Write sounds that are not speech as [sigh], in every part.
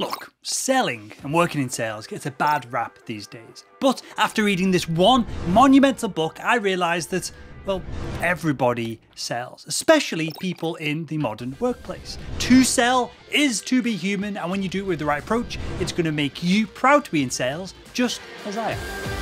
Look, selling and working in sales gets a bad rap these days. But after reading this one monumental book, I realised that, well, everybody sells, especially people in the modern workplace. To sell is to be human, and when you do it with the right approach, it's going to make you proud to be in sales, just as I am.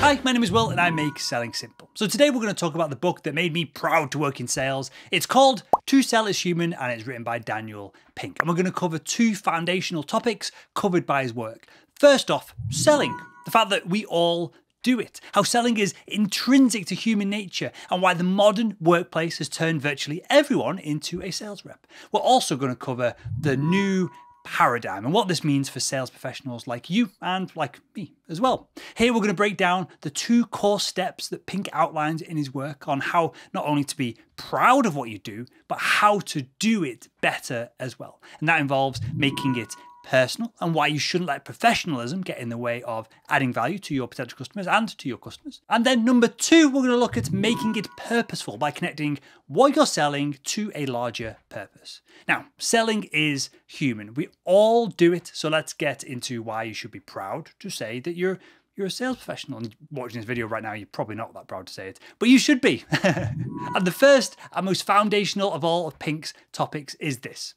Hi, my name is Will and I make selling simple. So today we're going to talk about the book that made me proud to work in sales. It's called To Sell is Human and it's written by Daniel Pink. And we're going to cover two foundational topics covered by his work. First off, selling. The fact that we all do it, how selling is intrinsic to human nature, and why the modern workplace has turned virtually everyone into a sales rep. We're also going to cover the new paradigm and what this means for sales professionals like you and like me as well. Here we're going to break down the two core steps that Pink outlines in his work on how not only to be proud of what you do, but how to do it better as well. And that involves making it personal and why you shouldn't let professionalism get in the way of adding value to your potential customers and to your customers. And then number two, we're going to look at making it purposeful by connecting what you're selling to a larger purpose. Now, selling is human. We all do it. So let's get into why you should be proud to say that you're you're a sales professional and watching this video right now, you're probably not that proud to say it, but you should be. [laughs] and the first and most foundational of all of Pink's topics is this.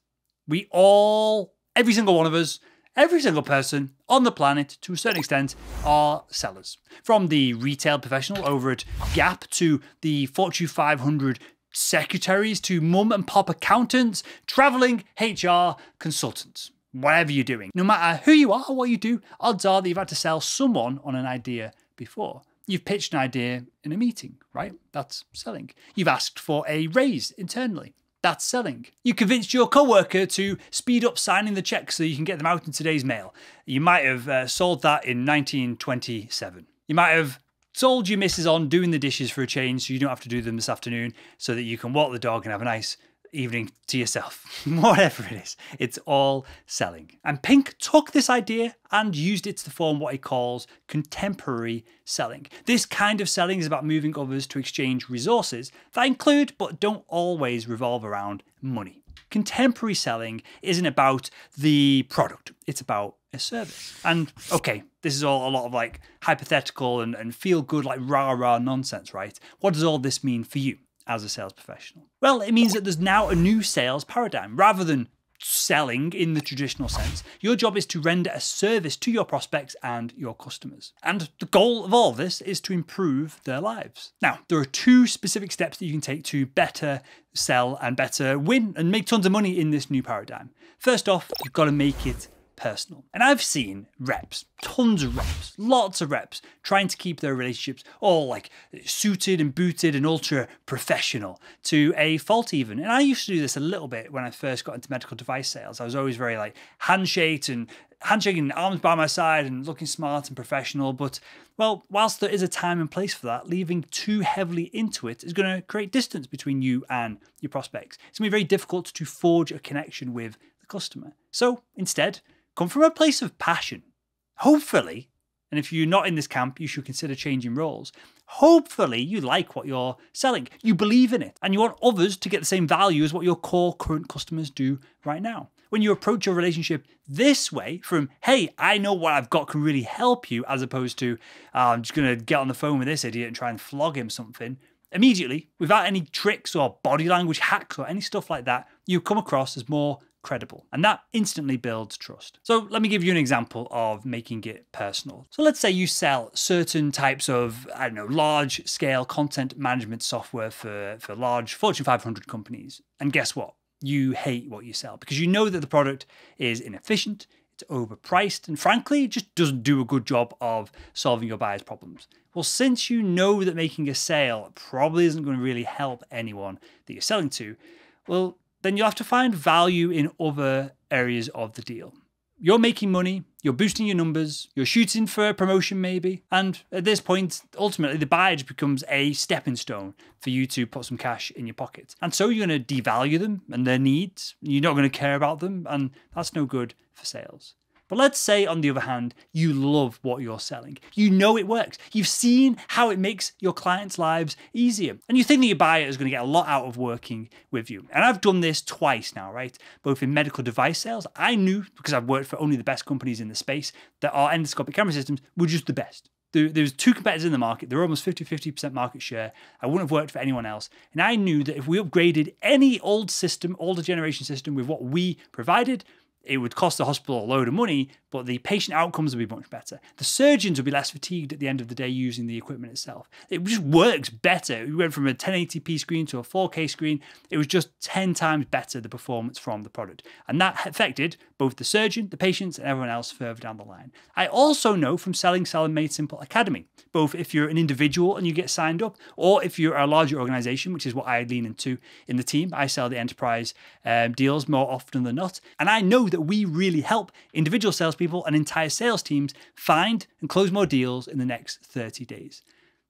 We all every single one of us, every single person on the planet, to a certain extent, are sellers. From the retail professional over at Gap to the Fortune 500 secretaries to mum and pop accountants, traveling HR consultants. Whatever you're doing, no matter who you are or what you do, odds are that you've had to sell someone on an idea before. You've pitched an idea in a meeting, right? That's selling. You've asked for a raise internally. That's selling. You convinced your coworker to speed up signing the checks so you can get them out in today's mail. You might have uh, sold that in 1927. You might have sold your missus on doing the dishes for a change so you don't have to do them this afternoon so that you can walk the dog and have a nice evening to yourself, [laughs] whatever it is. It's all selling. And Pink took this idea and used it to form what he calls contemporary selling. This kind of selling is about moving others to exchange resources that include but don't always revolve around money. Contemporary selling isn't about the product, it's about a service. And okay, this is all a lot of like hypothetical and, and feel good, like rah rah nonsense, right? What does all this mean for you? As a sales professional? Well, it means that there's now a new sales paradigm. Rather than selling in the traditional sense, your job is to render a service to your prospects and your customers. And the goal of all of this is to improve their lives. Now, there are two specific steps that you can take to better sell and better win and make tons of money in this new paradigm. First off, you've got to make it personal. And I've seen reps, tons of reps, lots of reps, trying to keep their relationships all like suited and booted and ultra professional to a fault even. And I used to do this a little bit when I first got into medical device sales. I was always very like handshake and handshaking arms by my side and looking smart and professional. But well, whilst there is a time and place for that, leaving too heavily into it is going to create distance between you and your prospects. It's going to be very difficult to forge a connection with the customer. So instead, come from a place of passion. Hopefully, and if you're not in this camp, you should consider changing roles. Hopefully, you like what you're selling, you believe in it, and you want others to get the same value as what your core current customers do right now. When you approach your relationship this way, from hey, I know what I've got can really help you, as opposed to oh, I'm just going to get on the phone with this idiot and try and flog him something, immediately, without any tricks or body language hacks or any stuff like that, you come across as more credible. And that instantly builds trust. So let me give you an example of making it personal. So let's say you sell certain types of, I don't know, large scale content management software for, for large Fortune 500 companies. And guess what? You hate what you sell because you know that the product is inefficient, it's overpriced, and frankly, it just doesn't do a good job of solving your buyer's problems. Well, since you know that making a sale probably isn't going to really help anyone that you're selling to, well, then you'll have to find value in other areas of the deal. You're making money, you're boosting your numbers, you're shooting for a promotion maybe, and at this point, ultimately the buyer just becomes a stepping stone for you to put some cash in your pocket. And so you're going to devalue them and their needs, you're not going to care about them, and that's no good for sales. But let's say, on the other hand, you love what you're selling. You know it works. You've seen how it makes your clients' lives easier. And you think that your buyer is going to get a lot out of working with you. And I've done this twice now, right? Both in medical device sales. I knew, because I've worked for only the best companies in the space, that our endoscopic camera systems were just the best. There, was two competitors in the market. They were almost 50-50% market share. I wouldn't have worked for anyone else. And I knew that if we upgraded any old system, older generation system with what we provided, it would cost the hospital a load of money, but the patient outcomes would be much better. The surgeons would be less fatigued at the end of the day using the equipment itself. It just works better. We went from a 1080p screen to a 4K screen. It was just 10 times better, the performance from the product. And that affected both the surgeon, the patients, and everyone else further down the line. I also know from selling Selling Made Simple Academy, both if you're an individual and you get signed up, or if you're a larger organization, which is what I lean into in the team. I sell the enterprise um, deals more often than not. And I know that we really help individual salespeople and entire sales teams find and close more deals in the next 30 days.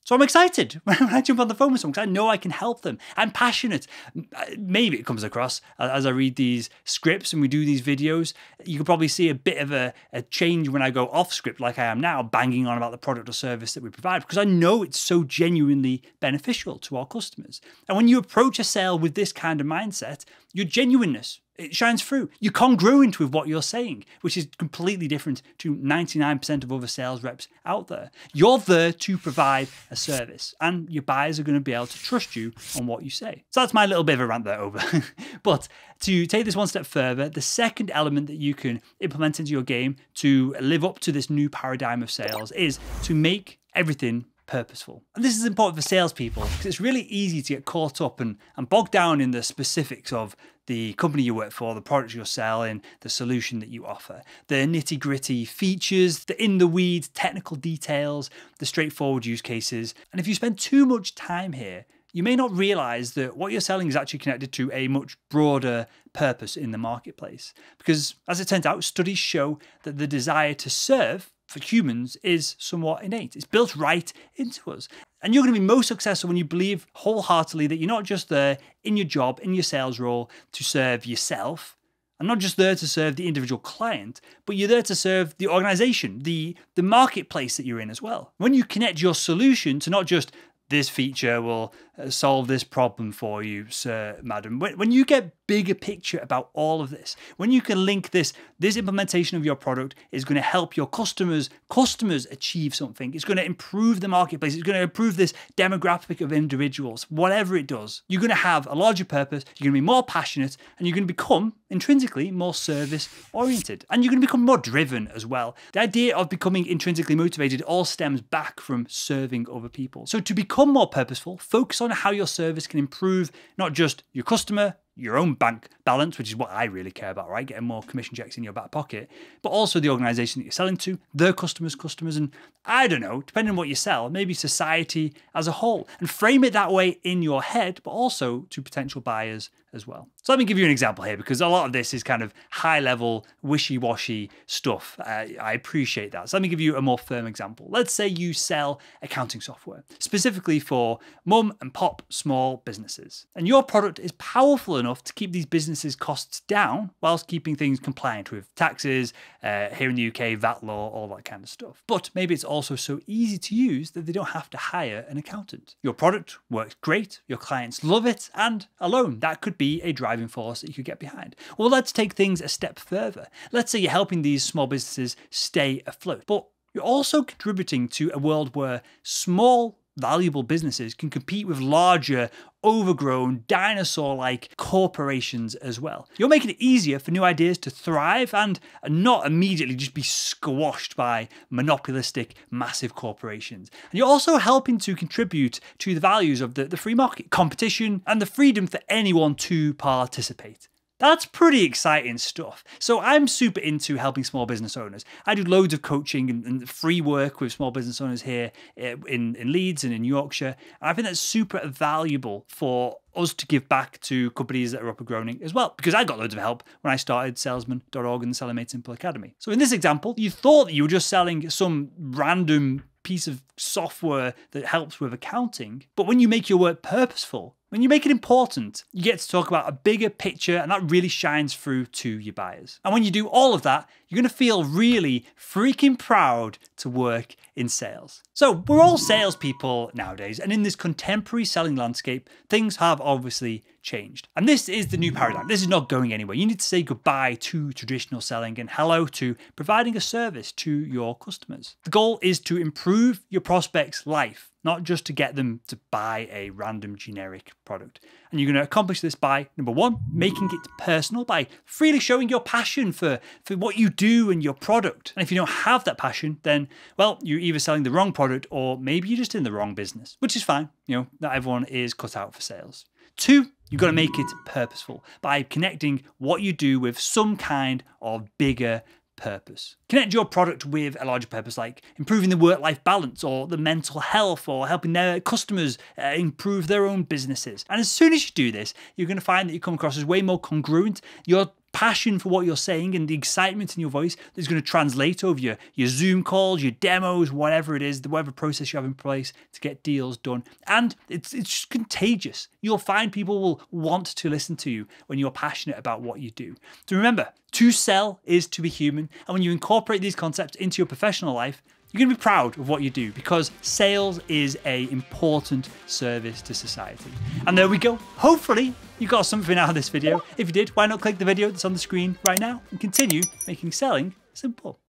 So I'm excited [laughs] when I jump on the phone with someone because I know I can help them. I'm passionate. Uh, maybe it comes across as I read these scripts and we do these videos. You can probably see a bit of a, a change when I go off script, like I am now, banging on about the product or service that we provide because I know it's so genuinely beneficial to our customers. And when you approach a sale with this kind of mindset, your genuineness, it shines through. You're congruent with what you're saying, which is completely different to 99% of other sales reps out there. You're there to provide a service, and your buyers are going to be able to trust you on what you say. So that's my little bit of a rant there over. [laughs] but to take this one step further, the second element that you can implement into your game to live up to this new paradigm of sales is to make everything purposeful. And this is important for salespeople because it's really easy to get caught up and, and bogged down in the specifics of the company you work for, the products you're selling, the solution that you offer, the nitty gritty features, the in the weeds technical details, the straightforward use cases. And if you spend too much time here, you may not realize that what you're selling is actually connected to a much broader purpose in the marketplace. Because as it turns out, studies show that the desire to serve for humans is somewhat innate. It's built right into us. And you're going to be most successful when you believe wholeheartedly that you're not just there in your job, in your sales role to serve yourself, and not just there to serve the individual client, but you're there to serve the organization, the, the marketplace that you're in as well. When you connect your solution to not just this feature will solve this problem for you, sir, madam. When, you get bigger picture about all of this, when you can link this, this implementation of your product is going to help your customers, customers achieve something. It's going to improve the marketplace. It's going to improve this demographic of individuals, whatever it does. You're going to have a larger purpose. You're going to be more passionate and you're going to become intrinsically more service oriented and you're going to become more driven as well. The idea of becoming intrinsically motivated all stems back from serving other people. So to become more purposeful, focus on how your service can improve not just your customer, your own bank balance, which is what I really care about, right? Getting more commission checks in your back pocket, but also the organization that you're selling to, their customers' customers, and I don't know, depending on what you sell, maybe society as a whole. And frame it that way in your head, but also to potential buyers as well. So let me give you an example here because a lot of this is kind of high level, wishy washy stuff. Uh, I appreciate that. So let me give you a more firm example. Let's say you sell accounting software specifically for mum and pop small businesses, and your product is powerful enough to keep these businesses' costs down whilst keeping things compliant with taxes, uh, here in the UK, VAT law, all that kind of stuff. But maybe it's also so easy to use that they don't have to hire an accountant. Your product works great, your clients love it, and alone that could be a driving force that you could get behind. Well, let's take things a step further. Let's say you're helping these small businesses stay afloat, but you're also contributing to a world where small valuable businesses can compete with larger, overgrown, dinosaur like corporations as well. You're making it easier for new ideas to thrive and not immediately just be squashed by monopolistic, massive corporations. And you're also helping to contribute to the values of the, the free market, competition, and the freedom for anyone to participate. That's pretty exciting stuff. So I'm super into helping small business owners. I do loads of coaching and, and free work with small business owners here eh, in, in Leeds and in Yorkshire. And I think that's super valuable for us to give back to companies that are up and growing as well. Because I got loads of help when I started salesman.org and the Selling Made Simple Academy. So in this example, you thought that you were just selling some random piece of software that helps with accounting. But when you make your work purposeful, When you make it important, you get to talk about a bigger picture and that really shines through to your buyers. And when you do all of that, you're gonna feel really freaking proud to work in sales. So we're all salespeople nowadays, and in this contemporary selling landscape, things have obviously changed. And this is the new paradigm. This is not going anywhere. You need to say goodbye to traditional selling and hello to providing a service to your customers. The goal is to improve your prospect's life, not just to get them to buy a random generic product. And you're going to accomplish this by number one, making it personal by freely showing your passion for, for what you do and your product. And if you don't have that passion, then, well, you're either selling the wrong product or maybe you're just in the wrong business, which is fine. You know, not everyone is cut out for sales. Two, you've got to make it purposeful by connecting what you do with some kind of bigger purpose. Connect your product with a larger purpose like improving the work life balance or the mental health or helping their customers uh, improve their own businesses. And as soon as you do this, you're going to find that you come across as way more congruent. Your passion for what you're saying and the excitement in your voice that's going to translate over your, your Zoom calls, your demos, whatever it is, the whatever process you have in place to get deals done. And it's it's just contagious. You'll find people will want to listen to you when you're passionate about what you do. So remember, to sell is to be human. And when you incorporate these concepts into your professional life, you're going to be proud of what you do because sales is a important service to society. And there we go. Hopefully you got something out of this video. If you did, why not click the video that's on the screen right now and continue making selling simple.